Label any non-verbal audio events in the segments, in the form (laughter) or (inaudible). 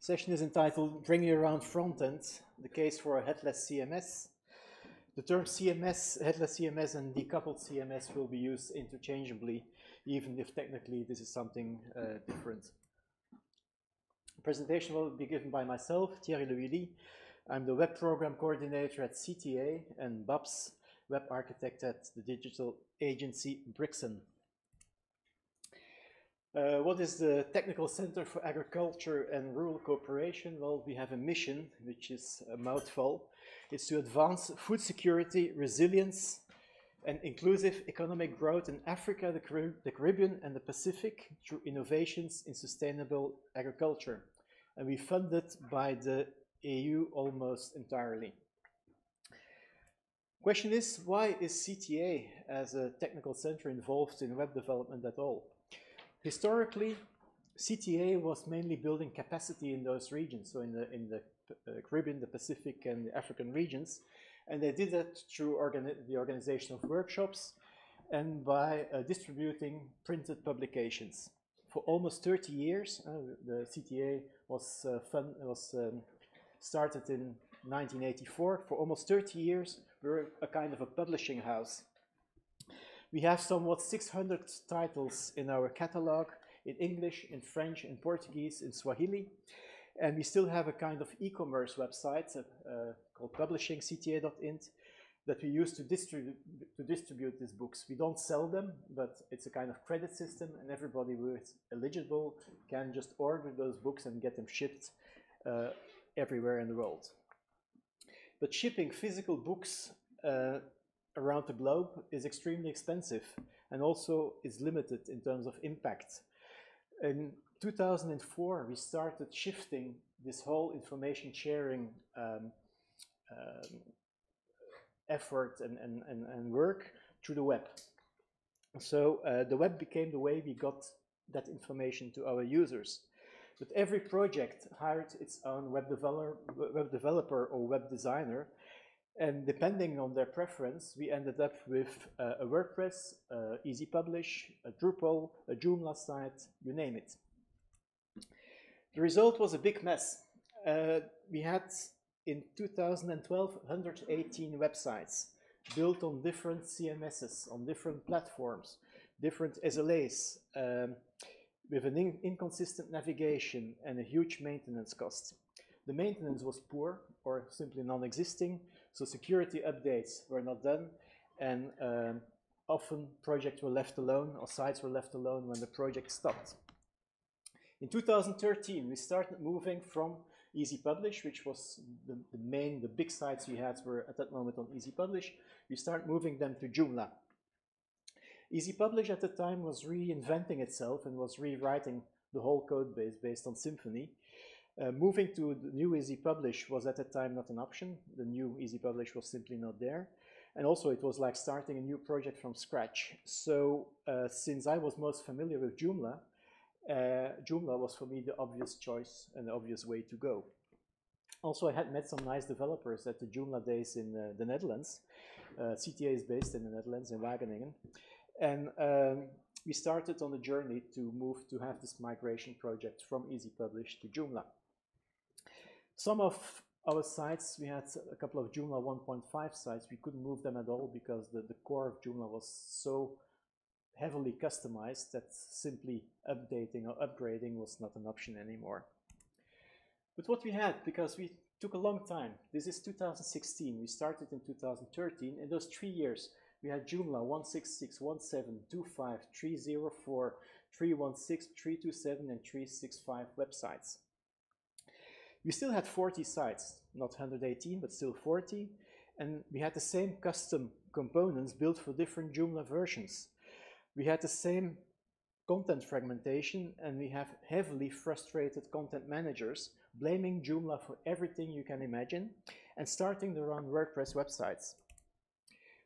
session is entitled Bring Your Own Frontend, the case for a headless CMS. The term CMS, headless CMS and decoupled CMS will be used interchangeably, even if technically this is something uh, different. The presentation will be given by myself, Thierry Lewyllie. I'm the web program coordinator at CTA and Babs, web architect at the digital agency Brixen. Uh, what is the Technical Center for Agriculture and Rural Cooperation? Well, we have a mission, which is a mouthful. It's to advance food security, resilience, and inclusive economic growth in Africa, the, Car the Caribbean, and the Pacific through innovations in sustainable agriculture. And we fund it by the EU almost entirely. Question is, why is CTA as a technical center involved in web development at all? Historically, CTA was mainly building capacity in those regions, so in the, in the uh, Caribbean, the Pacific, and the African regions. And they did that through organi the organization of workshops and by uh, distributing printed publications. For almost 30 years, uh, the CTA was, uh, fun, was um, started in 1984. For almost 30 years, we we're a kind of a publishing house. We have somewhat 600 titles in our catalog in English, in French, in Portuguese, in Swahili. And we still have a kind of e-commerce website uh, called publishingcta.int that we use to distribute, to distribute these books. We don't sell them, but it's a kind of credit system and everybody who is eligible can just order those books and get them shipped uh, everywhere in the world. But shipping physical books uh, around the globe is extremely expensive and also is limited in terms of impact. In 2004, we started shifting this whole information sharing um, um, effort and, and, and, and, work to the web. So uh, the web became the way we got that information to our users. But every project hired its own web developer, web developer or web designer and depending on their preference, we ended up with uh, a WordPress, uh, eZ Publish, a Drupal, a Joomla site, you name it. The result was a big mess. Uh, we had in 2012 118 websites built on different CMSs, on different platforms, different SLAs, um, with an in inconsistent navigation and a huge maintenance cost. The maintenance was poor or simply non-existing, so security updates were not done, and um, often projects were left alone or sites were left alone when the project stopped. In 2013, we started moving from eZ Publish, which was the, the, main, the big sites we had were at that moment on eZ Publish. We started moving them to Joomla. eZ Publish at the time was reinventing itself and was rewriting the whole code base based on Symfony. Uh, moving to the new eZ Publish was at that time not an option. The new eZ Publish was simply not there. And also it was like starting a new project from scratch. So uh, since I was most familiar with Joomla, uh, Joomla was for me the obvious choice and the obvious way to go. Also, I had met some nice developers at the Joomla days in uh, the Netherlands. Uh, CTA is based in the Netherlands, in Wageningen. And um, we started on the journey to move to have this migration project from eZ Publish to Joomla. Some of our sites, we had a couple of Joomla 1.5 sites, we couldn't move them at all because the, the core of Joomla was so heavily customized that simply updating or upgrading was not an option anymore. But what we had, because we took a long time, this is 2016, we started in 2013, in those three years, we had Joomla 166, 17, 25, 304, 316, 327, and 365 websites. We still had 40 sites, not 118, but still 40. And we had the same custom components built for different Joomla versions. We had the same content fragmentation and we have heavily frustrated content managers blaming Joomla for everything you can imagine and starting their own WordPress websites.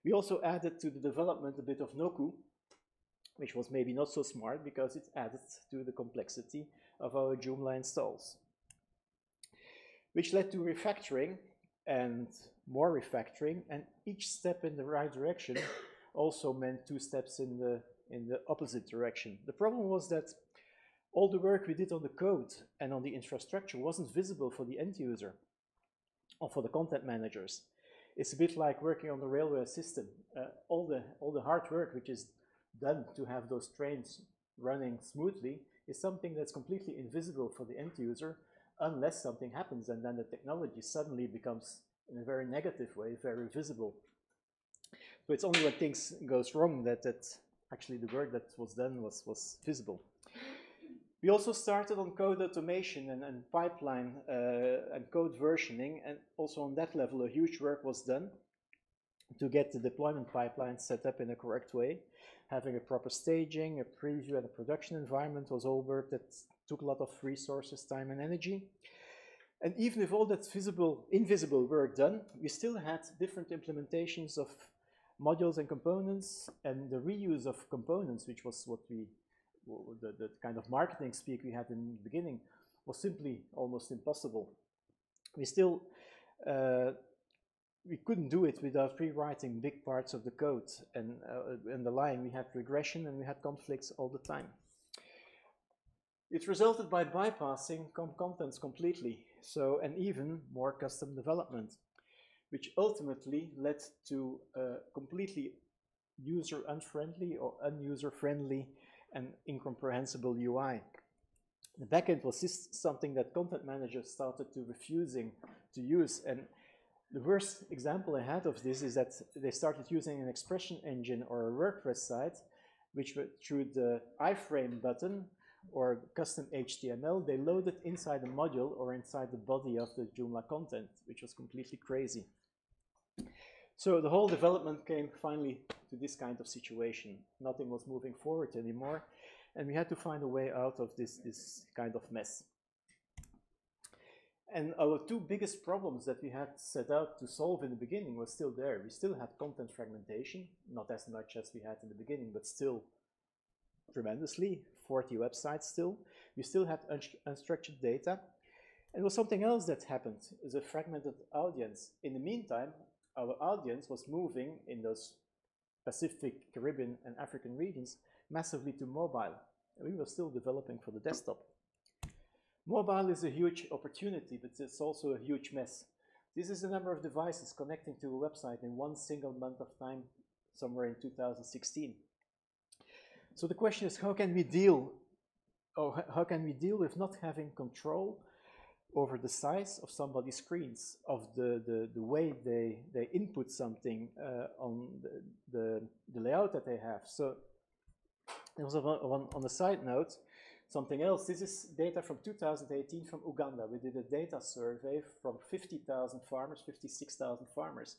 We also added to the development a bit of Nooku, which was maybe not so smart because it added to the complexity of our Joomla installs which led to refactoring and more refactoring, and each step in the right direction (coughs) also meant two steps in the in the opposite direction. The problem was that all the work we did on the code and on the infrastructure wasn't visible for the end user or for the content managers. It's a bit like working on the railway system. Uh, all, the, all the hard work which is done to have those trains running smoothly is something that's completely invisible for the end user unless something happens and then the technology suddenly becomes in a very negative way, very visible. So it's only when things goes wrong that, that actually the work that was done was, was visible. We also started on code automation and, and pipeline uh, and code versioning, and also on that level, a huge work was done to get the deployment pipeline set up in a correct way. Having a proper staging, a preview, and a production environment was all work that took a lot of resources, time, and energy. And even with all that visible, invisible work done, we still had different implementations of modules and components, and the reuse of components, which was what we, the, the kind of marketing speak we had in the beginning, was simply almost impossible. We still, uh, we couldn't do it without rewriting big parts of the code, and uh, underlying we had regression and we had conflicts all the time. It resulted by bypassing com contents completely, so and even more custom development, which ultimately led to a completely user unfriendly or unuser friendly and incomprehensible UI. The backend was just something that content managers started to refusing to use and the worst example I had of this is that they started using an ExpressionEngine or a WordPress site, which through the iframe button or custom HTML, they loaded inside a module or inside the body of the Joomla content, which was completely crazy. So the whole development came finally to this kind of situation. Nothing was moving forward anymore, and we had to find a way out of this, this kind of mess. And our two biggest problems that we had set out to solve in the beginning was still there. We still had content fragmentation, not as much as we had in the beginning, but still tremendously, 40 websites still. We still had un unstructured data. And was something else that happened, is a fragmented audience. In the meantime, our audience was moving in those Pacific, Caribbean, and African regions massively to mobile. And we were still developing for the desktop. Mobile is a huge opportunity, but it's also a huge mess. This is the number of devices connecting to a website in one single month of time, somewhere in 2016. So the question is, how can we deal, or how can we deal with not having control over the size of somebody's screens, of the, the, the way they, they input something uh, on the, the, the, layout that they have. So there was one, on a side note, something else. This is data from 2018 from Uganda. We did a data survey from 50,000 farmers, 56,000 farmers.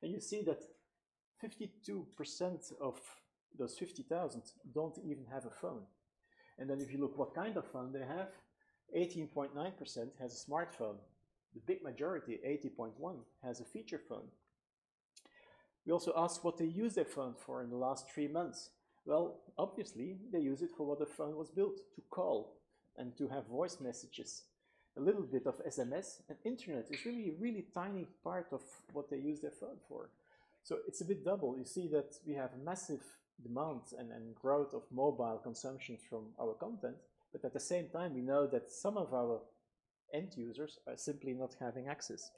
And you see that 52% of those 50,000 don't even have a phone. And then if you look what kind of phone they have, 18.9% has a smartphone. The big majority, 80.1, has a feature phone. We also asked what they use their phone for in the last three months. Well, obviously, they use it for what the phone was built, to call and to have voice messages. A little bit of SMS and internet is really a really tiny part of what they use their phone for. So it's a bit double. You see that we have massive demand and, and growth of mobile consumption from our content, but at the same time, we know that some of our end users are simply not having access.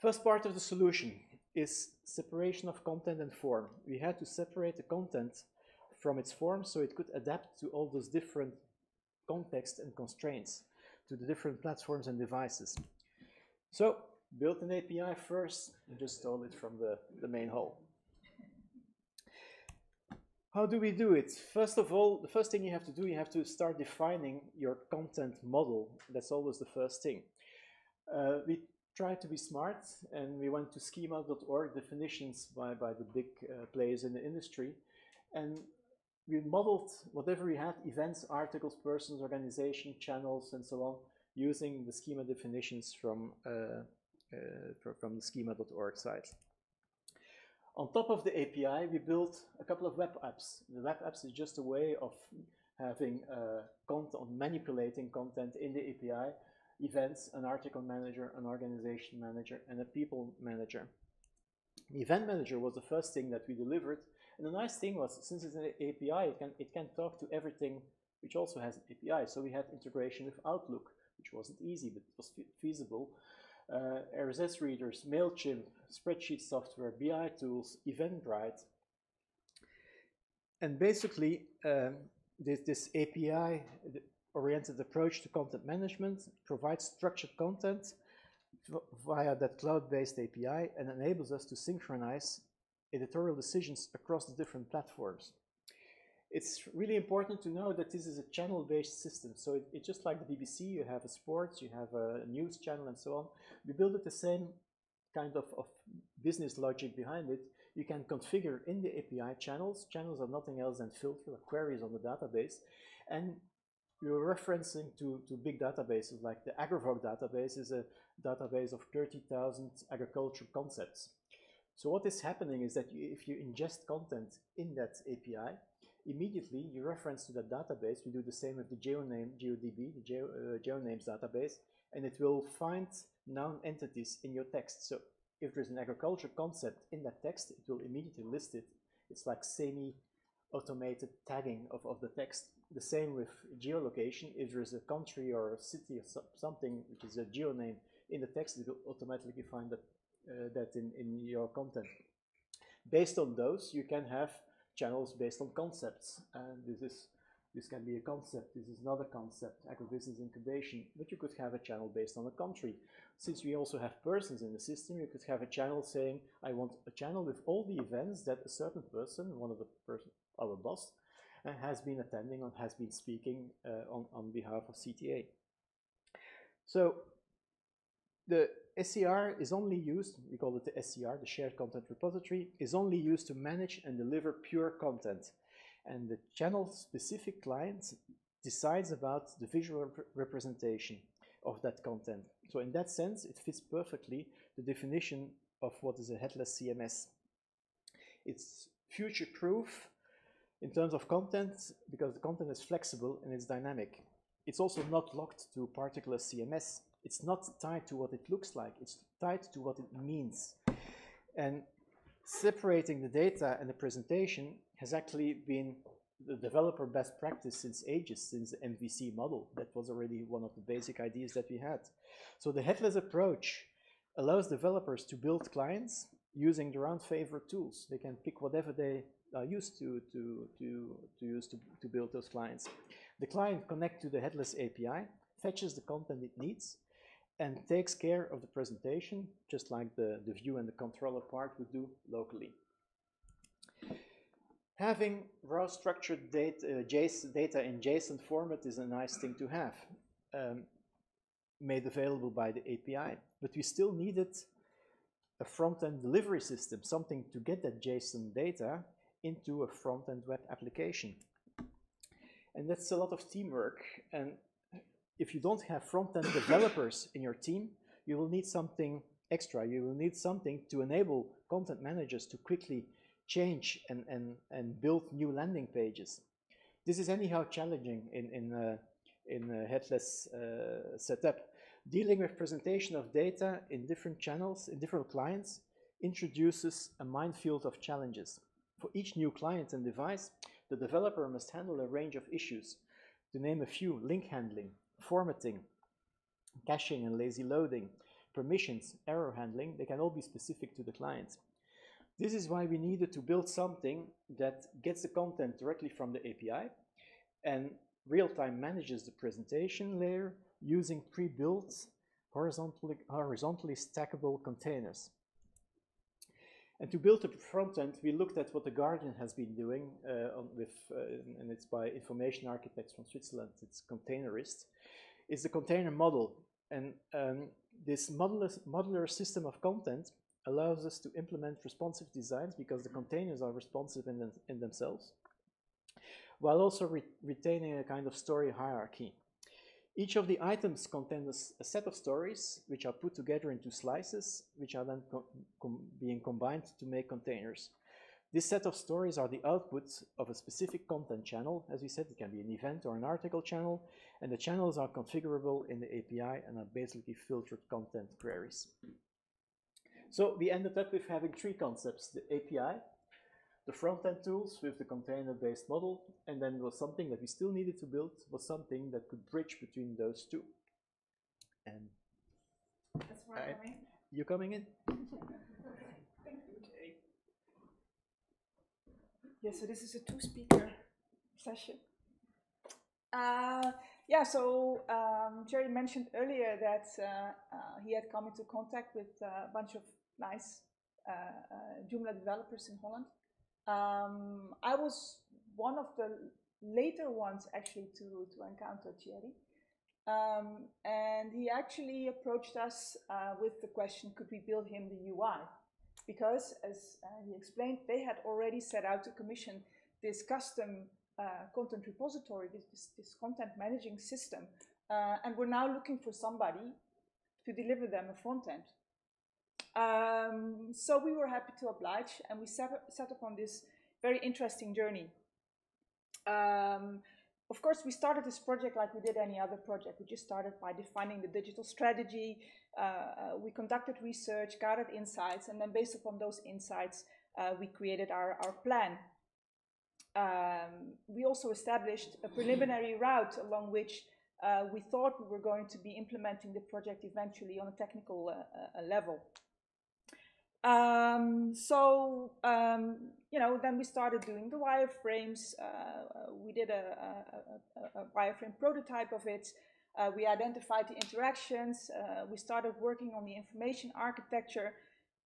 First part of the solution is separation of content and form. We had to separate the content from its form so it could adapt to all those different contexts and constraints to the different platforms and devices. So build an API first and just stole it from the, the main hole. How do we do it? First of all, the first thing you have to do, you have to start defining your content model. That's always the first thing. Uh, we tried to be smart and we went to schema.org definitions by, by the big uh, players in the industry. And we modeled whatever we had, events, articles, persons, organization, channels, and so on, using the schema definitions from, uh from the schema.org site. On top of the API, we built a couple of web apps. The web apps is just a way of having uh, content, manipulating content in the API, events, an article manager, an organization manager, and a people manager. The event manager was the first thing that we delivered. And the nice thing was, since it's an API, it can, it can talk to everything which also has an API. So we had integration with Outlook, which wasn't easy, but it was feasible. Uh, RSS readers, MailChimp, spreadsheet software, BI tools, Eventbrite. And basically, um, this, this API-oriented approach to content management provides structured content via that cloud-based API and enables us to synchronize editorial decisions across the different platforms. It's really important to know that this is a channel-based system. So it, it's just like the BBC, you have a sports, you have a news channel and so on. We build it the same kind of, of business logic behind it. You can configure in the API channels. Channels are nothing else than filter queries on the database. And you're referencing to, to big databases like the AGROVOC database is a database of 30,000 agriculture concepts. So what is happening is that you, if you ingest content in that API, immediately you reference to that database. We do the same with the GeoName, GeoDB, the uh, GeoNames database, and it will find named entities in your text. So if there's an agriculture concept in that text, it will immediately list it. It's like semi-automated tagging of, of the text. The same with geolocation. If there's a country or a city or so, something which is a geoname in the text, it will automatically find that, uh, that in, in your content. Based on those, you can have channels based on concepts. And this is this can be a concept, this is another concept, agribusiness incubation, but you could have a channel based on a country. Since we also have persons in the system, you could have a channel saying, I want a channel with all the events that a certain person, one of the person, our boss, uh, has been attending or has been speaking uh, on, on behalf of CTA. So the SCR is only used, we call it the SCR, the Shared Content Repository, is only used to manage and deliver pure content. And the channel-specific client decides about the visual rep representation of that content. So in that sense, it fits perfectly the definition of what is a headless CMS. It's future-proof in terms of content because the content is flexible and it's dynamic. It's also not locked to particular CMS it's not tied to what it looks like, it's tied to what it means. And separating the data and the presentation has actually been the developer best practice since ages, since the MVC model. That was already one of the basic ideas that we had. So the headless approach allows developers to build clients using their own favorite tools. They can pick whatever they are used to to, to, to use to, to build those clients. The client connects to the headless API, fetches the content it needs, and takes care of the presentation, just like the, the view and the controller part would do locally. Having raw structured data, uh, JSON, data in JSON format is a nice thing to have, um, made available by the API. But we still needed a front-end delivery system, something to get that JSON data into a front-end web application. And that's a lot of teamwork. And if you don't have front-end (coughs) developers in your team, you will need something extra. You will need something to enable content managers to quickly change and, and, and build new landing pages. This is anyhow challenging in, in, uh, in a headless uh, setup. Dealing with presentation of data in different channels, in different clients, introduces a minefield of challenges. For each new client and device, the developer must handle a range of issues. To name a few, link handling, formatting, caching and lazy loading, permissions, error handling, they can all be specific to the client. This is why we needed to build something that gets the content directly from the API and real-time manages the presentation layer using pre-built horizontally, horizontally stackable containers. And to build the front end, we looked at what the Guardian has been doing uh, on, with, uh, and it's by Information Architects from Switzerland, it's Containerist is the container model. And um, this modular, modular system of content allows us to implement responsive designs because the containers are responsive in, them, in themselves, while also re retaining a kind of story hierarchy. Each of the items contains a set of stories which are put together into slices, which are then com being combined to make containers. This set of stories are the outputs of a specific content channel. As we said, it can be an event or an article channel, and the channels are configurable in the API and are basically filtered content queries. So we ended up with having three concepts, the API, the front-end tools with the container-based model, and then was something that we still needed to build was something that could bridge between those two. And That's where I'm coming. you coming in? (laughs) Okay. Yeah, so this is a two-speaker session. Uh, yeah, so um, Thierry mentioned earlier that uh, uh, he had come into contact with a bunch of nice uh, uh, Joomla developers in Holland. Um, I was one of the later ones actually to, to encounter Thierry. Um, and he actually approached us uh, with the question, could we build him the UI? Because, as uh, he explained, they had already set out to commission this custom uh, content repository, this, this, this, content managing system, uh, and we're now looking for somebody to deliver them a front end. Um, so we were happy to oblige, and we set, set up on this very interesting journey. Um, of course, we started this project like we did any other project. We just started by defining the digital strategy. Uh, uh, we conducted research, gathered insights, and then based upon those insights, uh, we created our, our plan. Um, we also established a preliminary route along which uh, we thought we were going to be implementing the project eventually on a technical uh, uh, level. Um, so, um, you know, then we started doing the wireframes. Uh, we did a, a, a, wireframe prototype of it. Uh, we identified the interactions. Uh, we started working on the information architecture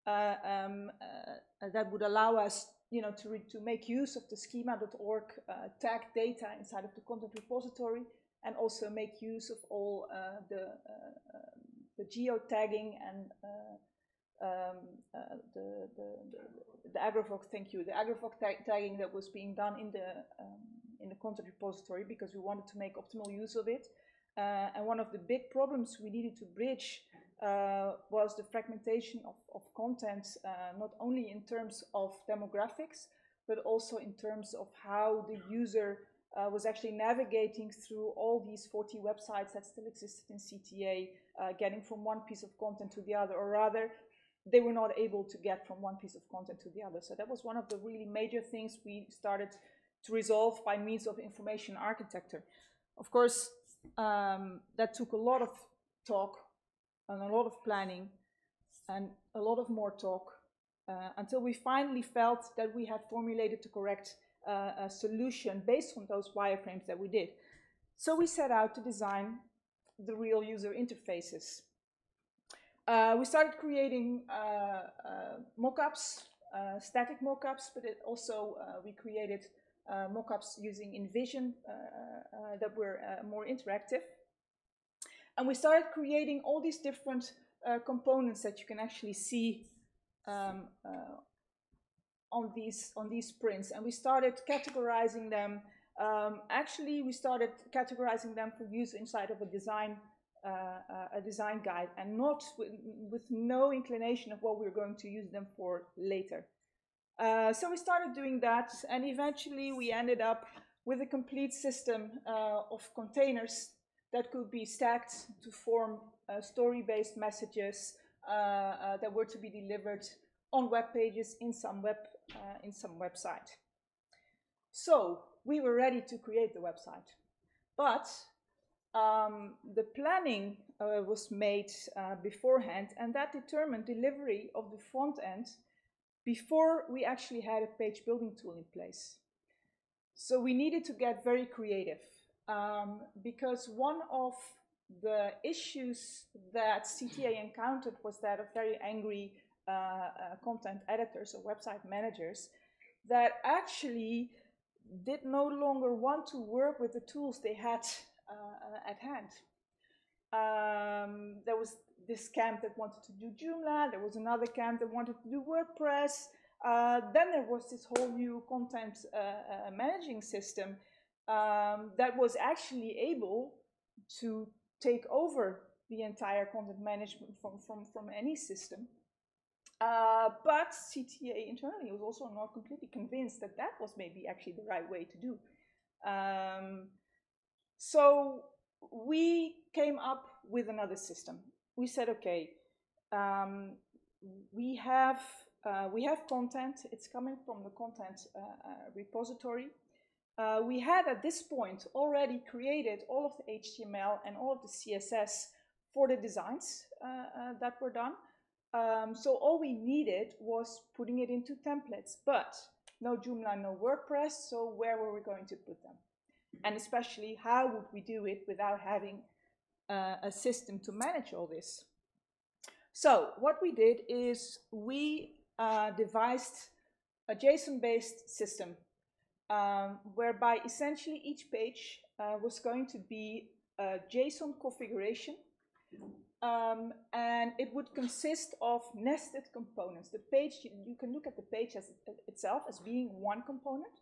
uh, um, uh, that would allow us, you know, to, to make use of the schema.org uh, tag data inside of the content repository and also make use of all the, um, the geotagging and uh, the, the, the, the AGROVOC, thank you, the AGROVOC tagging that was being done in the, um, in the content repository because we wanted to make optimal use of it. Uh, and one of the big problems we needed to bridge uh, was the fragmentation of, of content, uh, not only in terms of demographics, but also in terms of how the user uh, was actually navigating through all these 40 websites that still existed in CTA, uh, getting from one piece of content to the other, or rather they were not able to get from one piece of content to the other. So that was one of the really major things we started to resolve by means of information architecture. Of course, um, that took a lot of talk and a lot of planning and a lot of more talk uh, until we finally felt that we had formulated the correct uh, solution based on those wireframes that we did. So we set out to design the real user interfaces uh, we started creating uh, uh, mockups, uh, static mockups, but it also uh, we created uh, mockups using InVision that were more interactive. And we started creating all these different components that you can actually see um, on these on these prints. And we started categorizing them. Um, actually, we started categorizing them for use inside of a design uh, a design guide and not with, with, no inclination of what we're going to use them for later. Uh, so we started doing that and eventually we ended up with a complete system uh, of containers that could be stacked to form uh, story-based messages uh, uh, that were to be delivered on web pages in some web in some website. So we were ready to create the website, but um, the planning uh, was made uh, beforehand, and that determined delivery of the front end before we actually had a page building tool in place. So we needed to get very creative um, because one of the issues that CTA encountered was that of very angry uh, uh, content editors or website managers that actually did no longer want to work with the tools they had uh, at hand. Um, there was this camp that wanted to do Joomla. There was another camp that wanted to do WordPress. Uh, then there was this whole new content uh, uh, managing system um, that was actually able to take over the entire content management from, from, from any system. Uh, but CTA internally was also not completely convinced that that was maybe actually the right way to do. Um, so we came up with another system. We said, okay, um, we have uh, we have content, it's coming from the content uh, uh, repository. Uh, we had at this point already created all of the HTML and all of the CSS for the designs that were done. Um, so all we needed was putting it into templates, but no Joomla, no WordPress, so where were we going to put them? And especially, how would we do it without having uh, a system to manage all this? So what we did is we uh, devised a JSON-based system um, whereby essentially each page uh, was going to be a JSON configuration um, and it would consist of nested components. The page, you, you can look at the page as itself as being one component,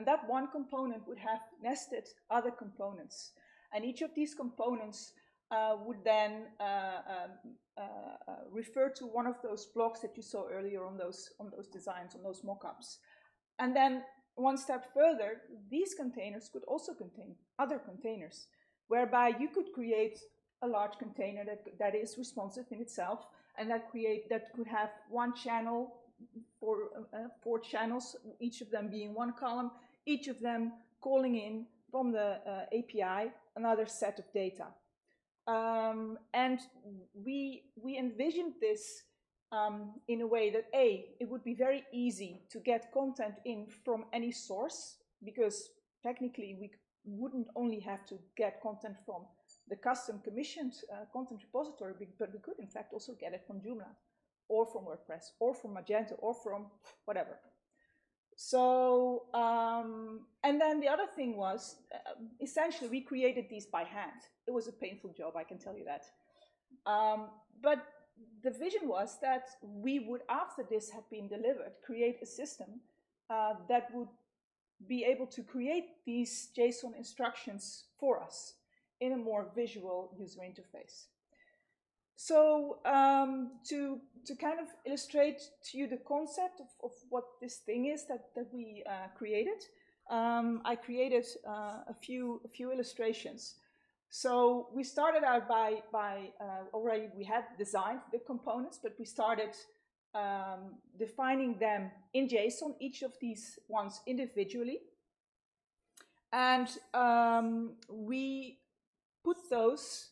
and that one component would have nested other components. And each of these components uh, would then uh, um, uh, uh, refer to one of those blocks that you saw earlier on those, on those designs, on those mockups. And then one step further, these containers could also contain other containers, whereby you could create a large container that, that is responsive in itself and that create that could have one channel for uh, four channels, each of them being one column, each of them calling in from the uh, API another set of data. Um, and we, we envisioned this um, in a way that A, it would be very easy to get content in from any source because technically we wouldn't only have to get content from the custom commissioned uh, content repository, but we could in fact also get it from Joomla or from WordPress or from Magento or from whatever. So, um, and then the other thing was, uh, essentially we created these by hand. It was a painful job, I can tell you that. Um, but the vision was that we would, after this had been delivered, create a system uh, that would be able to create these JSON instructions for us in a more visual user interface. So um, to, to kind of illustrate to you the concept of, of what this thing is that, that we uh, created, um, I created uh, a, few, a few illustrations. So we started out by, by uh, already we had designed the components, but we started um, defining them in JSON, each of these ones individually. And um, we put those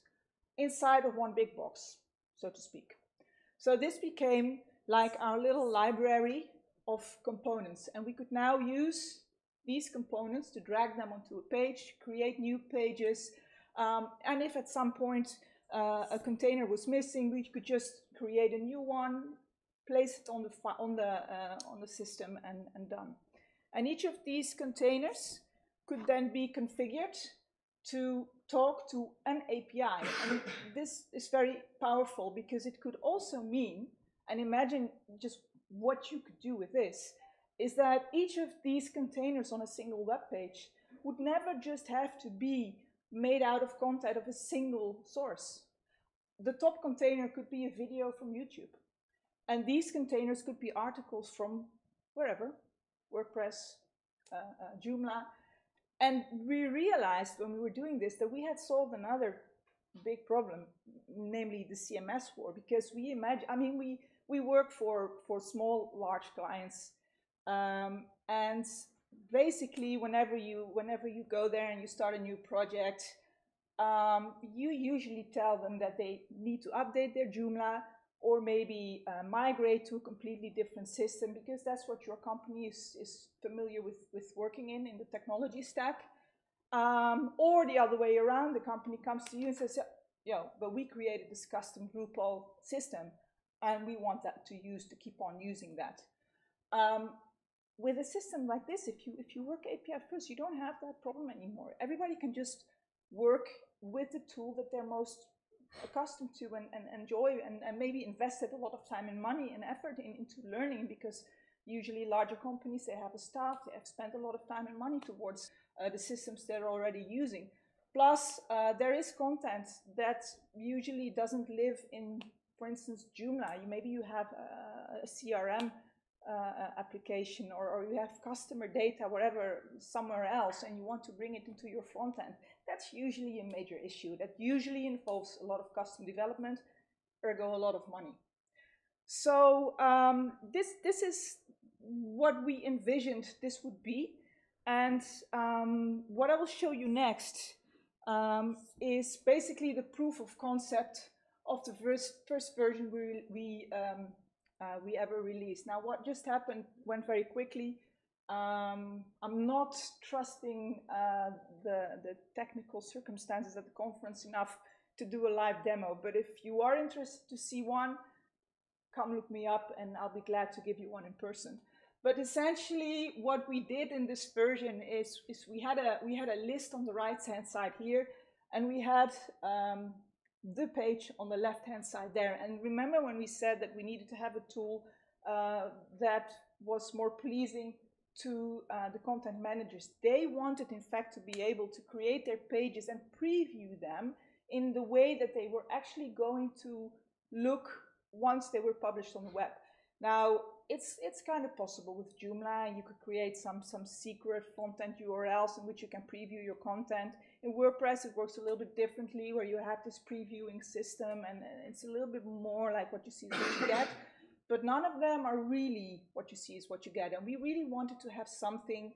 inside of one big box, so to speak. So this became like our little library of components. And we could now use these components to drag them onto a page, create new pages. Um, and if at some point uh, a container was missing, we could just create a new one, place it on the, on the, uh, on the system and, and done. And each of these containers could then be configured to talk to an API. And (coughs) this is very powerful because it could also mean, and imagine just what you could do with this, is that each of these containers on a single web page would never just have to be made out of content of a single source. The top container could be a video from YouTube. And these containers could be articles from wherever, WordPress, uh, uh, Joomla, and we realized when we were doing this that we had solved another big problem, namely the CMS war, because we imagine, I mean, we, we work for, for small, large clients. Um, and basically, whenever you, whenever you go there and you start a new project, um, you usually tell them that they need to update their Joomla or maybe uh, migrate to a completely different system because that's what your company is, is familiar with, with working in, in the technology stack. Um, or the other way around, the company comes to you and says, you know, but we created this custom Drupal system and we want that to use to keep on using that. Um, with a system like this, if you, if you work API first, you don't have that problem anymore. Everybody can just work with the tool that they're most accustomed to and, and enjoy and, and, maybe invested a lot of time and money and effort in, into learning because usually larger companies, they have a staff, they have spent a lot of time and money towards uh, the systems they're already using. Plus, uh, there is content that usually doesn't live in, for instance, Joomla. You, maybe you have a, a CRM uh, application or, or, you have customer data wherever somewhere else and you want to bring it into your front end that's usually a major issue. That usually involves a lot of custom development, ergo a lot of money. So um, this, this is what we envisioned this would be. And um, what I will show you next um, is basically the proof of concept of the first, first version we, we, um, uh, we ever released. Now, what just happened went very quickly. Um, I'm not trusting uh, the, the technical circumstances at the conference enough to do a live demo, but if you are interested to see one, come look me up and I'll be glad to give you one in person. But essentially what we did in this version is, is we, had a, we had a list on the right hand side here and we had um, the page on the left hand side there. And remember when we said that we needed to have a tool uh, that was more pleasing to uh, the content managers. They wanted in fact to be able to create their pages and preview them in the way that they were actually going to look once they were published on the web. Now, it's, it's kind of possible with Joomla, you could create some, some secret front-end URLs in which you can preview your content. In WordPress, it works a little bit differently, where you have this previewing system, and it's a little bit more like what you see is what you get. But none of them are really what you see is what you get. And we really wanted to have something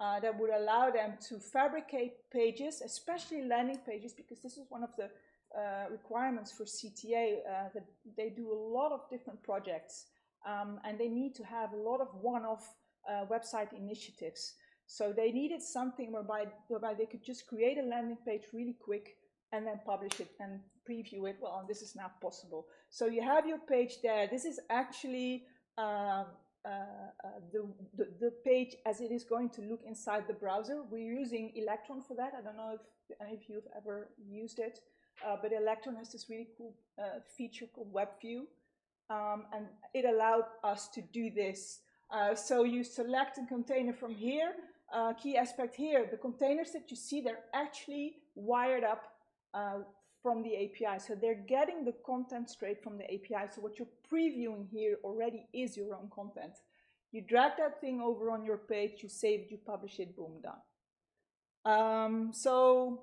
uh, that would allow them to fabricate pages, especially landing pages, because this is one of the uh, requirements for CTA, uh, that they do a lot of different projects um, and they need to have a lot of one-off uh, website initiatives. So they needed something whereby, whereby they could just create a landing page really quick and then publish it and preview it. Well, this is now possible. So you have your page there. This is actually um, uh, uh, the, the, the, page as it is going to look inside the browser. We're using Electron for that. I don't know if any of you have ever used it. Uh, but Electron has this really cool uh, feature called WebView, um, and it allowed us to do this. Uh, so you select a container from here. Uh, key aspect here, the containers that you see, they're actually wired up uh, from the API. So they're getting the content straight from the API. So what you're previewing here already is your own content. You drag that thing over on your page, you save it, you publish it, boom, done. Um, so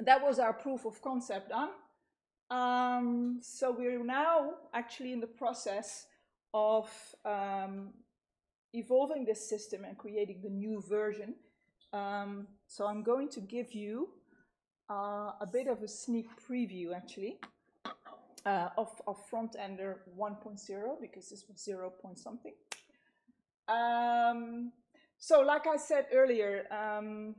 that was our proof of concept done. Um, so we're now actually in the process of um, evolving this system and creating the new version. Um, so I'm going to give you uh, a bit of a sneak preview actually uh, of, of Frontender 1.0 because this was 0 point something. Um, so like I said earlier, um,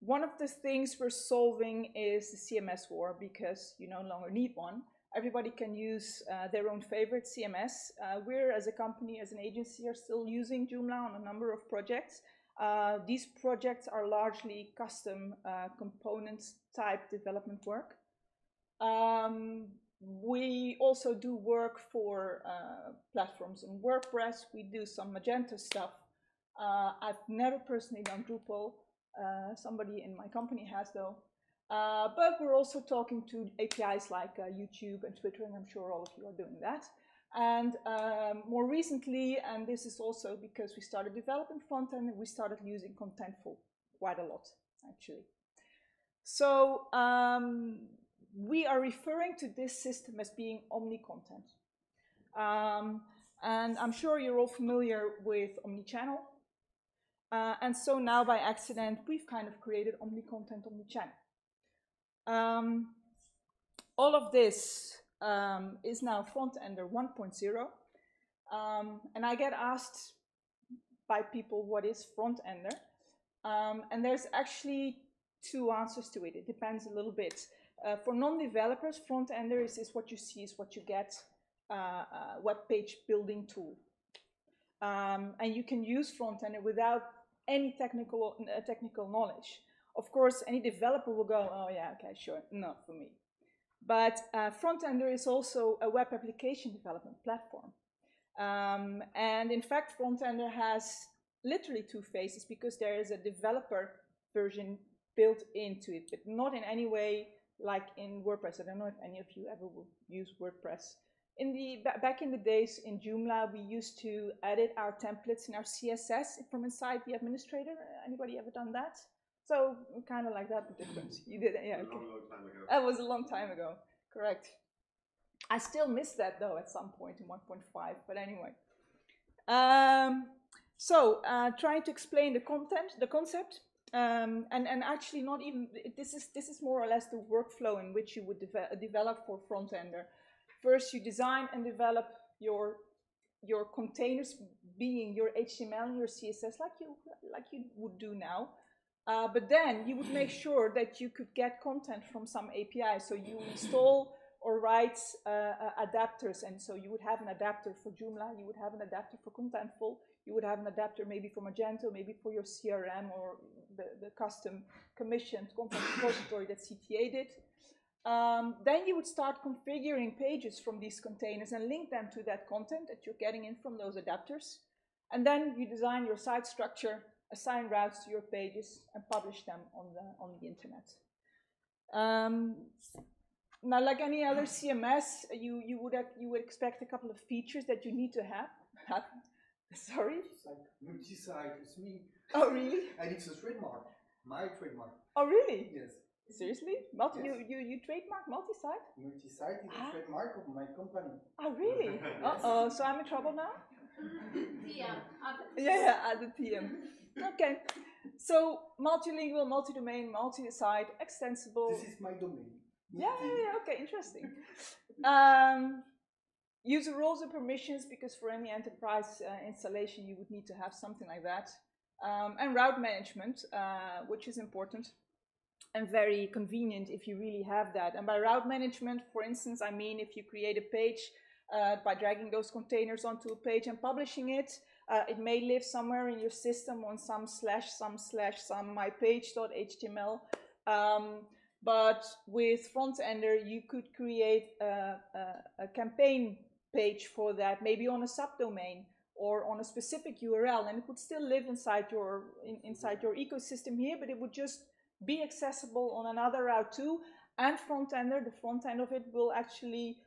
one of the things we're solving is the CMS war because you no longer need one. Everybody can use uh, their own favorite CMS. Uh, we're, as a company, as an agency, are still using Joomla on a number of projects. Uh, these projects are largely custom uh, components type development work. Um, we also do work for uh, platforms in WordPress. We do some Magento stuff. Uh, I've never personally done Drupal. Somebody in my company has though. Uh, but we're also talking to APIs like uh, YouTube and Twitter, and I'm sure all of you are doing that. And um, more recently, and this is also because we started developing frontend, we started using Contentful quite a lot, actually. So um, we are referring to this system as being omni-content. Um, and I'm sure you're all familiar with omnichannel. Uh, and so now by accident, we've kind of created omni-content, omni-channel. Um, all of this um, is now Frontender 1.0. Um, and I get asked by people what is Frontender. Um, and there's actually two answers to it. It depends a little bit. Uh, for non-developers, Frontender is, is what you see, is what you get, uh, uh, web page building tool. Um, and you can use Frontender without any technical uh, technical knowledge. Of course, any developer will go, oh yeah, okay, sure, not for me. But uh, Frontender is also a web application development platform. Um, and in fact, Frontender has literally two phases because there is a developer version built into it, but not in any way like in WordPress. I don't know if any of you ever use WordPress in the back in the days in Joomla, we used to edit our templates in our CSS from inside the administrator. Anybody ever done that? So kind of like that, the difference. You did it, yeah. Okay. Long, long time ago. That was a long time ago. Correct. I still miss that though at some point in 1.5, but anyway. Um, so uh, trying to explain the content, the concept, um, and and actually not even this is this is more or less the workflow in which you would de develop for Frontender. First, you design and develop your your containers being your HTML and your CSS like you like you would do now. Uh, but then you would make (clears throat) sure that you could get content from some API. So you install or write uh, uh, adapters. And so you would have an adapter for Joomla, you would have an adapter for Contentful, you would have an adapter maybe for Magento, maybe for your CRM or the, the custom commissioned content repository that CTA did. Um, then you would start configuring pages from these containers and link them to that content that you're getting in from those adapters. And then you design your site structure, assign routes to your pages, and publish them on the, on the internet. Um, now, like any other CMS, you, you, would, you would expect a couple of features that you need to have. (laughs) Sorry? It's like multi-site, it's me. Oh, really? (laughs) and it's a trademark, my trademark. Oh, really? Yes. Seriously? Multi, yes. you, you, you trademark multi-site? Multi-site is ah. a trademark of my company. Oh, really? (laughs) Uh-oh, so I'm in trouble now? TM. Yeah, yeah, at the TM. Okay. So multilingual, multi-domain, multi-site, extensible. This is my domain. Yeah, yeah, yeah, okay, interesting. (laughs) Um, user roles and permissions, because for any enterprise uh, installation, you would need to have something like that. Um, and route management, uh, which is important and very convenient if you really have that. And by route management, for instance, I mean if you create a page uh, by dragging those containers onto a page and publishing it, uh, it may live somewhere in your system on some slash some slash some mypage.html. Um, but with Frontender, you could create a, a, a, campaign page for that, maybe on a subdomain or on a specific URL, and it would still live inside your in, inside your ecosystem here, but it would just be accessible on another route too. And Frontender, the front end of it, will actually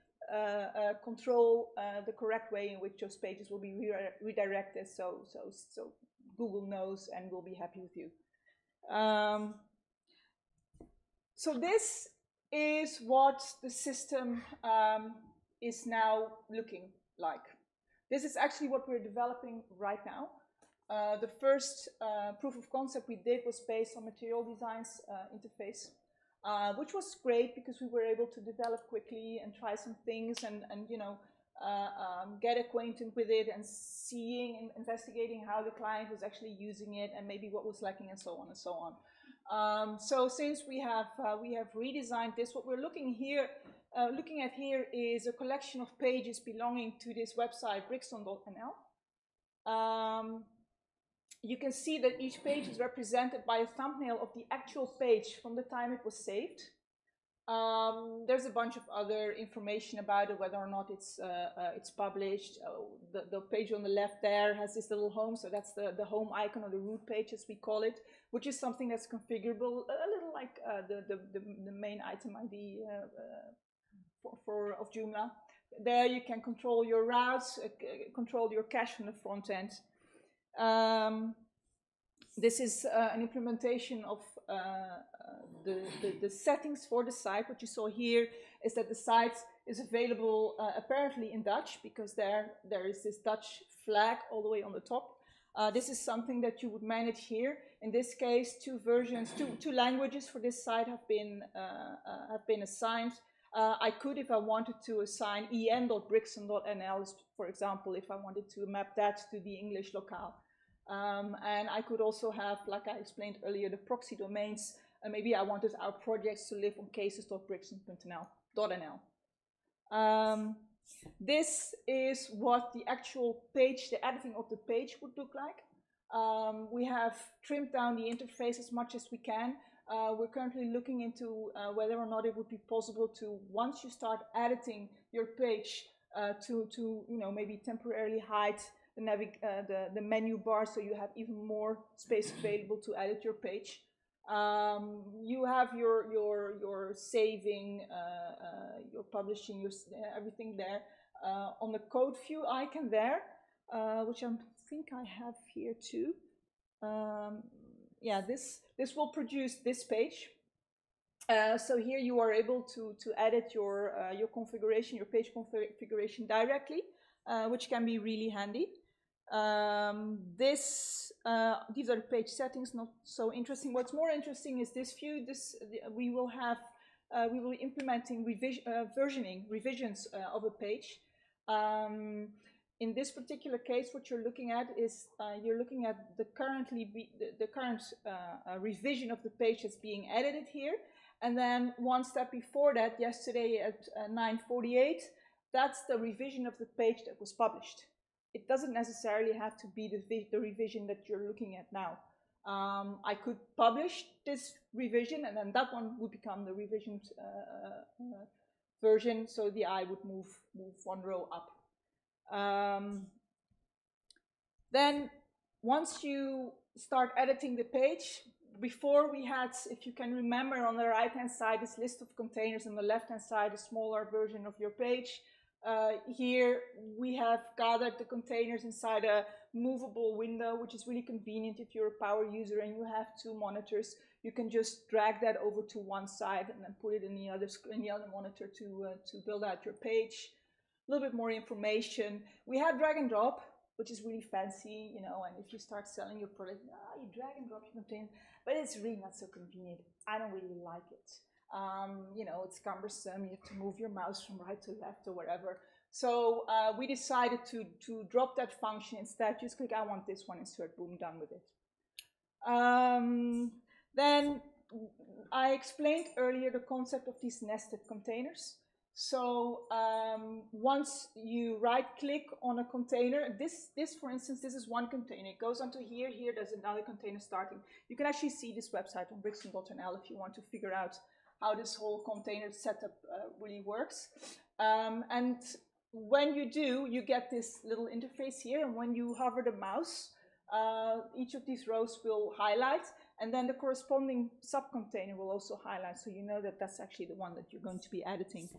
control uh, the correct way in which those pages will be re redirected, so so so Google knows and will be happy with you. Um, so this is what the system um, is now looking like. This is actually what we're developing right now. Uh, the first uh, proof of concept we did was based on Material Design's uh, interface, uh, which was great because we were able to develop quickly and try some things and, and you know, uh, um, get acquainted with it and seeing and investigating how the client was actually using it and maybe what was lacking and so on and so on. Um, so since we have uh, we have redesigned this, what we're looking here uh, looking at here is a collection of pages belonging to this website brixton.nl. Um, you can see that each page is represented by a thumbnail of the actual page from the time it was saved. Um, there's a bunch of other information about it, whether or not it's uh, uh, it's published. Uh, the, the page on the left there has this little home, so that's the, the home icon or the root page as we call it which is something that's configurable a little like uh, the, the, the, main item ID uh, uh, for, for, of Joomla. There you can control your routes, control your cache on the front end. Um, this is uh, an implementation of the, the, the, settings for the site. What you saw here is that the site is available apparently in Dutch because there, there is this Dutch flag all the way on the top. Uh, this is something that you would manage here. In this case, two versions, two, two languages for this site have been, uh, uh, have been assigned. Uh, I could, if I wanted to, assign en.brixton.nl, for example, if I wanted to map that to the English locale. Um, and I could also have, like I explained earlier, the proxy domains. And maybe I wanted our projects to live on cases.brixton.nl. Um, this is what the actual page, the editing of the page would look like. Um, we have trimmed down the interface as much as we can. Uh, we're currently looking into uh, whether or not it would be possible to, once you start editing your page, uh, to, to you know, maybe temporarily hide the, uh, the, menu bar so you have even more space available to edit your page. Um, you have your your your saving, uh, uh, your publishing, your everything there uh, on the code view icon there, uh, which I think I have here too. Um, yeah, this this will produce this page. Uh, so here you are able to, to edit your, uh, your configuration, your page configuration directly, uh, which can be really handy. Um, this, uh, these are page settings, not so interesting. What's more interesting is this view. This we will have, uh, we will be implementing revision, uh, versioning, revisions of a page. Um, in this particular case, what you're looking at is uh, you're looking at the currently be, the, the, current uh, uh, revision of the page that's being edited here, and then one step before that, yesterday at 9:48, that's the revision of the page that was published it doesn't necessarily have to be the, the revision that you're looking at now. Um, I could publish this revision and then that one would become the revision uh, uh, version, so the I would move, move one row up. Um, then once you start editing the page, before we had, if you can remember on the right hand side, this list of containers, on the left hand side, a smaller version of your page. Uh, here we have gathered the containers inside a movable window, which is really convenient if you're a power user and you have two monitors. You can just drag that over to one side and then put it in the other in the other monitor to uh, to build out your page. A little bit more information. We have drag and drop, which is really fancy, you know. And if you start selling your product, ah, you drag and drop your container, but it's really not so convenient. I don't really like it. Um, you know, it's cumbersome. You have to move your mouse from right to left or whatever. So uh, we decided to, to drop that function instead. Just click, I want this one, insert, boom, done with it. Um, then I explained earlier the concept of these nested containers. So um, once you right click on a container, this, this for instance, this is one container. It goes onto here, here there's another container starting. You can actually see this website on brixton.nl if you want to figure out how this whole container setup uh, really works. Um, and when you do, you get this little interface here, and when you hover the mouse, uh, each of these rows will highlight, and then the corresponding subcontainer will also highlight, so you know that that's actually the one that you're going to be editing.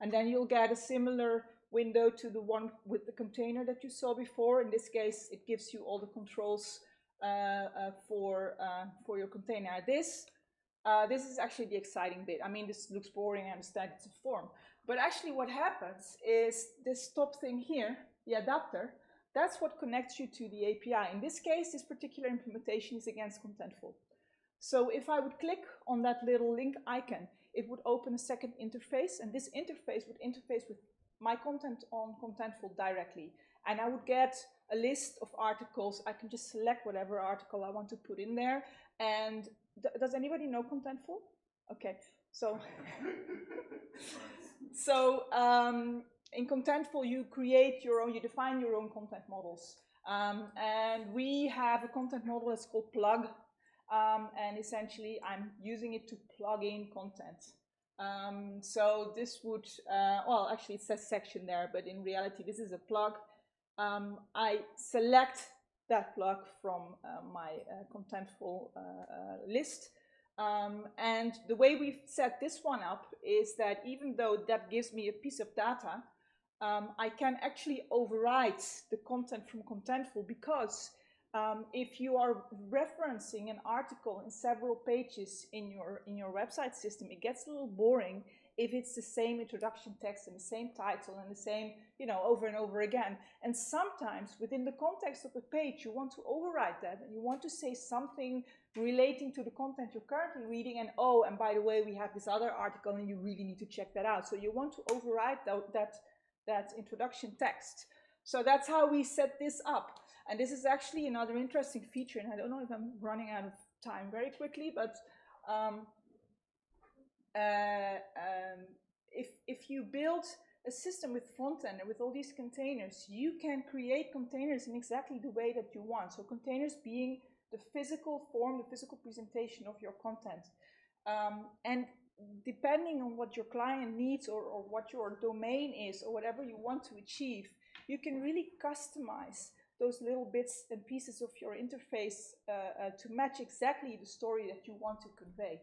And then you'll get a similar window to the one with the container that you saw before. In this case, it gives you all the controls uh, uh, for, uh, for your container. This Uh, this is actually the exciting bit. I mean, this looks boring, I understand it's a form. But actually what happens is this top thing here, the adapter, that's what connects you to the API. In this case, this particular implementation is against Contentful. So if I would click on that little link icon, it would open a second interface, and this interface would interface with my content on Contentful directly. And I would get a list of articles. I can just select whatever article I want to put in there, and does anybody know Contentful? Okay, so (laughs) so um, in Contentful you create your own, you define your own content models, um, and we have a content model that's called plug, um, and essentially I'm using it to plug in content. Um, so this would, uh, well, actually it says section there, but in reality this is a plug. Um, I select that plug from uh, my uh, Contentful uh, list. Um, and the way we've set this one up is that even though that gives me a piece of data, um, I can actually override the content from Contentful because um, if you are referencing an article in several pages in your in your website system, it gets a little boring if it's the same introduction text and the same title and the same, you know, over and over again. And sometimes within the context of a page, you want to override that and you want to say something relating to the content you're currently reading and oh, and by the way, we have this other article and you really need to check that out. So you want to override that, that, that introduction text. So that's how we set this up. And this is actually another interesting feature, and I don't know if I'm running out of time very quickly, but um, uh, um, if, if you build a system with front end and with all these containers, you can create containers in exactly the way that you want. So containers being the physical form, the physical presentation of your content. Um, and depending on what your client needs or, or what your domain is or whatever you want to achieve, you can really customize those little bits and pieces of your interface uh, uh, to match exactly the story that you want to convey.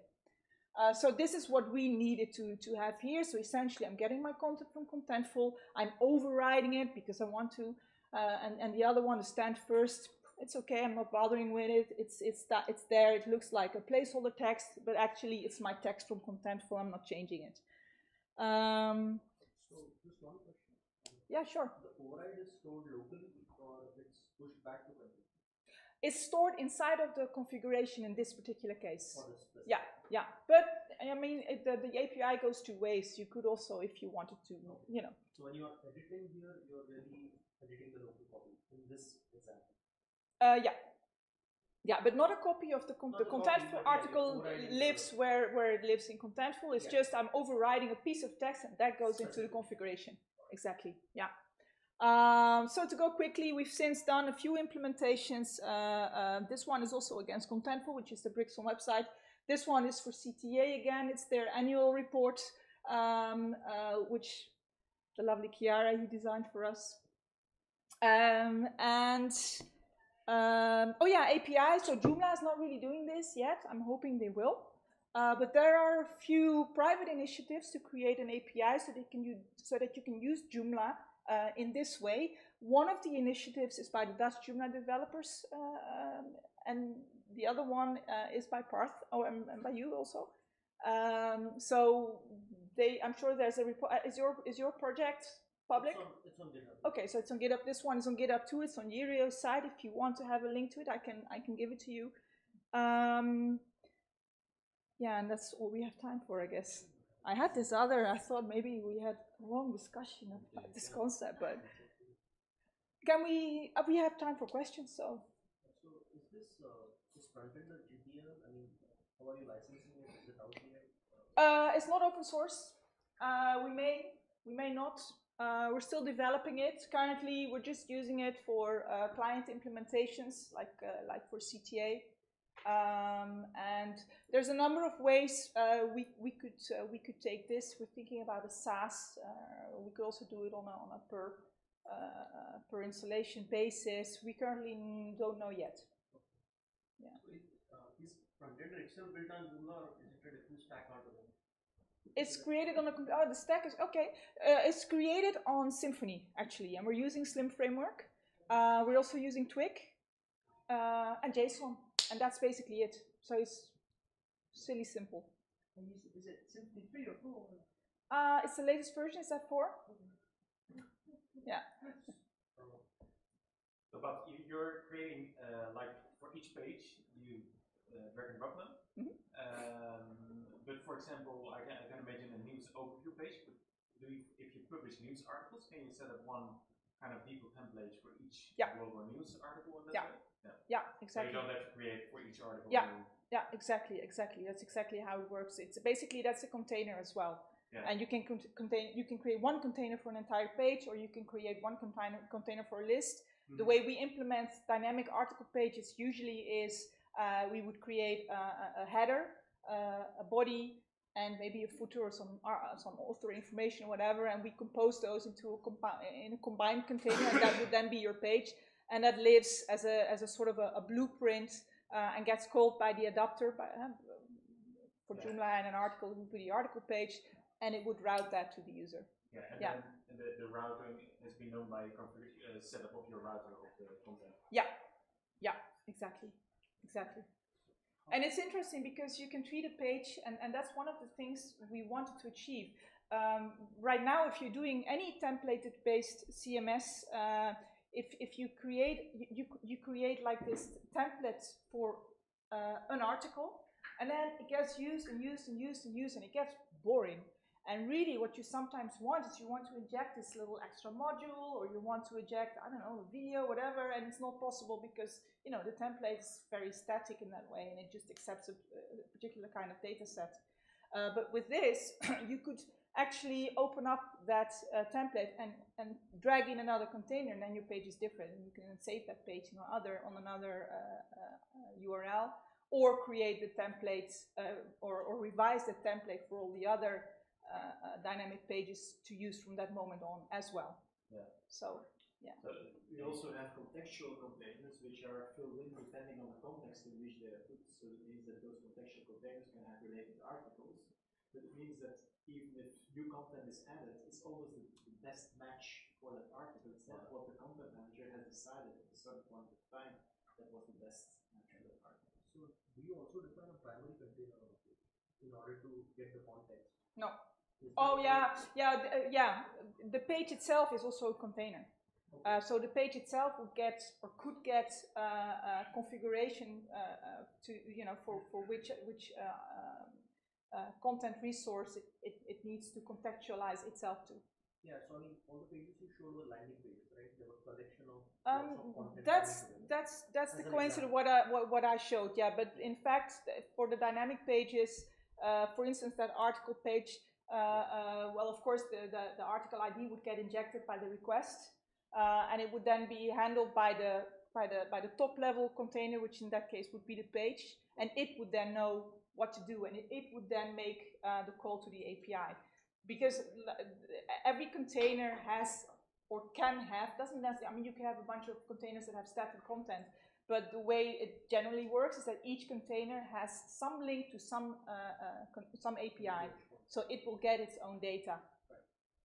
Uh, so this is what we needed to, to have here. So essentially, I'm getting my content from Contentful. I'm overriding it because I want to, uh, and, and the other one, the stand first, it's okay. I'm not bothering with it. It's it's that it's there. It looks like a placeholder text, but actually it's my text from Contentful. I'm not changing it. Um, So just one question. yeah, sure. The override is stored locally or it's pushed back to country It's stored inside of the configuration in this particular case. Yeah, yeah. But I mean, it, the, the API goes two ways. You could also, if you wanted to, you know, So when you are editing here, you're really editing the local copy in this example. uh, yeah. Yeah, but not a copy of the, con- the a copy, contentful yeah, article lives where, where it lives in contentful. It's Yeah. just I'm overriding a piece of text and that goes into the configuration. Exactly. Yeah. Um, so to go quickly, we've since done a few implementations. Uh, uh, this one is also against Contentful, which is the Brixton website. This one is for CTA again. It's their annual report, um, uh, which the lovely Chiara he designed for us. Um, and um, oh yeah, API. So Joomla is not really doing this yet. I'm hoping they will. Uh, but there are a few private initiatives to create an API so, they can use, so that you can use Joomla uh, in this way. One of the initiatives is by the Dutch Joomla developers, uh, um, and the other one uh, is by Parth, oh, and, and by you also. Um, so they, I'm sure there's a report. Is your is your project public? It's on, it's on GitHub. Okay, so it's on GitHub. This one is on GitHub too. It's on Yurio's side. If you want to have a link to it, I can I can give it to you. Um, yeah, and that's all we have time for, I guess. I had this other. I thought maybe we had long discussion about this concept, but can we? Uh, we have time for questions, so So is this, uh, this Frontender GPL? I mean, how are you licensing it? Is it out here? Uh, it's not open source. Uh, we may, we may not. Uh, we're still developing it. Currently, we're just using it for uh, client implementations, like uh, like for CTA. Um, and there's a number of ways uh, we we could uh, we could take this. We're thinking about a SaaS. Uh, we could also do it on a on a per uh, per installation basis. We currently don't know yet. It, uh, is front-end itself built on Joomla or is it a different stack altogether? It's created on a oh the stack is okay. Uh, it's created on Symfony actually, and we're using Slim Framework. Uh, we're also using Twig uh, and JSON, and that's basically it. So it's silly simple. Is, is it Symfony three or four? Uh, it's the latest version. Is that four? Yeah. So, but you- you're creating, uh, like, for each page, you uh, drag and drop them. Mhm. Um, but for example, I can, I can imagine a news overview page, but do you, if you publish news articles, can you set up one kind of default template for each Yeah. global news article in that Yeah. way? Yeah, So you exactly. don't have to create for each article. Yeah. Yeah, exactly, exactly. That's exactly how it works. It's basically that's a container as well. Yeah. And you can cont- contain you can create one container for an entire page, or you can create one container container for a list. The Mhm. way we implement dynamic article pages usually is uh, we would create a, a- header, uh, a body, and maybe a footer or some uh, some author information or whatever, and we compose those into a in a combined container, and that would then be your page, and that lives as a as a sort of a, a blueprint uh, and gets called by the adapter by, uh, for Yeah. Joomla and an article to the article page, and it would route that to the user. Yeah, and Yeah. then and the, the routing has been known by the config- uh, setup of your router of the content. Yeah, yeah, exactly, exactly. And it's interesting because you can treat a page, and, and that's one of the things we wanted to achieve. Um, right now, if you're doing any templated based CMS, uh, if, if you create you, you, create like this template for uh, an article, and then it gets used and used and used and used, and it gets boring. And really, what you sometimes want is you want to inject this little extra module, or you want to inject, I don't know, a video, whatever, and it's not possible because you know the template is very static in that way, and it just accepts a, a particular kind of data set. Uh, but with this, (clears throat) you could actually open up that uh, template and, and drag in another container, and then your page is different. And you can save that page on other on another uh, uh, URL, or create the templates uh, or, or revise the template for all the other uh, uh, dynamic pages to use from that moment on as well. Yeah. So So We also have contextual containers which are filled in depending on the context in which they are put. So it means that those contextual containers can have related articles. But it means that even if new content is added, it's always the, the best match for that article. It's not what the content manager has decided at a certain point of time. that was the best uh, kind of article. So do you also define a primary container in order to get the context? No. Oh that- yeah, yeah, th- uh, yeah. The page itself is also a container. Uh, so the page itself would get or could get uh, uh, configuration uh, uh, to you know for, for which which uh, um, uh, content resource it, needs to contextualize itself to. Yeah, so I mean, all the pages you showed were landing pages, right? They were collection of lots Um, of content. that's that's that's the coincidence what I what, what I showed. Yeah, but in fact, for the dynamic pages, uh, for instance, that article page. Uh, uh, well, of course, the, the, the article ID would get injected by the request, uh, and it would then be handled by the by the by the top level container, which in that case would be the page, and it would then know what to do, and it, it would then make uh, the call to the API, because every container has or can have doesn't necessarily. I mean, you can have a bunch of containers that have static content, but the way it generally works is that each container has some link to some uh, uh, some API, so it will get its own data.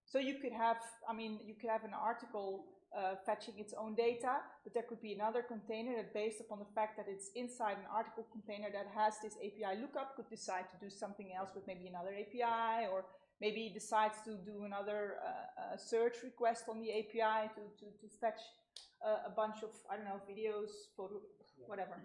So you could have, I mean, you could have an article uh, fetching its own data, but there could be another container that, based upon the fact that it's inside an article container that has this API lookup, could decide to do something else with maybe another API, or maybe decides to do another uh, uh, search request on the API to, to, to fetch uh, a bunch of, I don't know, videos, photo, whatever.